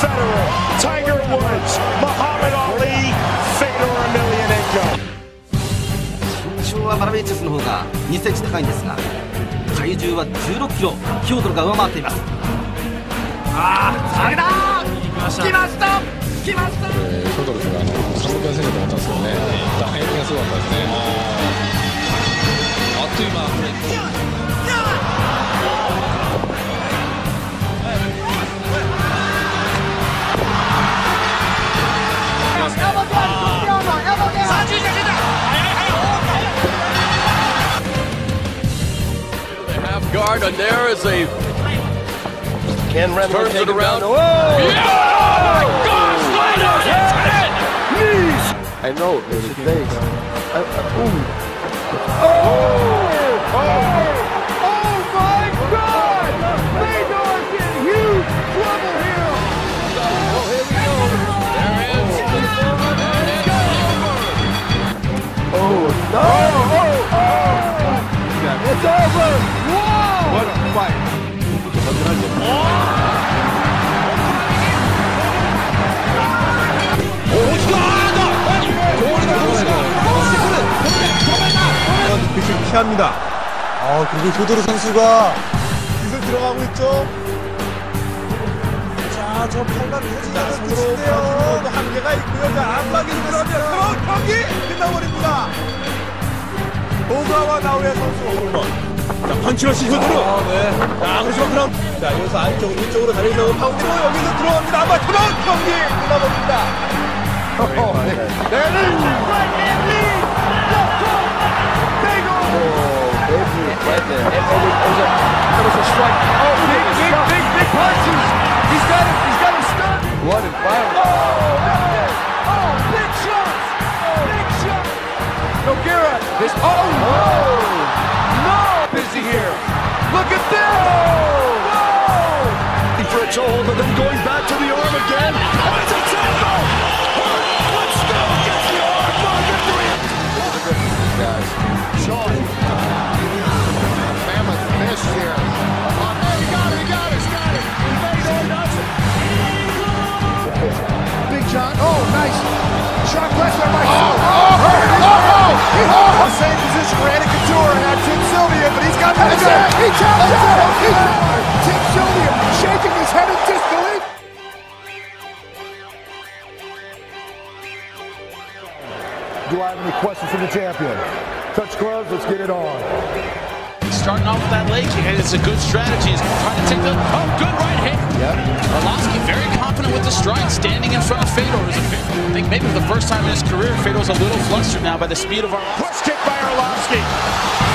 Federer, Tiger Woods, Muhammad Ali, Fedor Emelianenko. 身長はマラベイチェスの方が2センチ高いんですが体重は16キロヒョードルが上回っています。ああ下げた来ました。来ました guard, and there is a Ken Remy turns it around. Whoa! Yeah! Oh my gosh! Slater hits it! I know, it's a face. Uh, uh, ooh. What a fight. 빛을 피합니다. 아, 그리고 효도르 선수가 빛을 들어가고 있죠. 자, 저 팔만 터지는 끝인데요. 또 한계가 있고요. 자, 안마기 들어가면 그럼 경기 끝나버립니다. 오가와 나우의 선수. 자, 펀치러시 효도르. 아, 네. 자, 그렇지만 그럼. 자, 여기서 안쪽으로, 이쪽으로 달리려고 파운드로 여기서 들어갑니다. 아마 그럼 경기 끝나버립니다. Noguera. This, oh, no! Oh. Sharp pressure by Oh, oh, oh, oh, oh. Same position, Randy Couture and now Tim Sylvia, but he's got That's it. He tapped out. He Tim Sylvia shaking his head in disbelief. Do I have any questions for the champion? Touch gloves, let's get it on. Starting off with that leg kick, it's a good strategy. He's trying to take the oh, good right hand. Yep. Arlovsky very confident with the strike, standing in front of Fedor. Is a, I think maybe for the first time in his career, Fedor's a little flustered now by the speed of Arlovsky. Push kick by Arlovsky.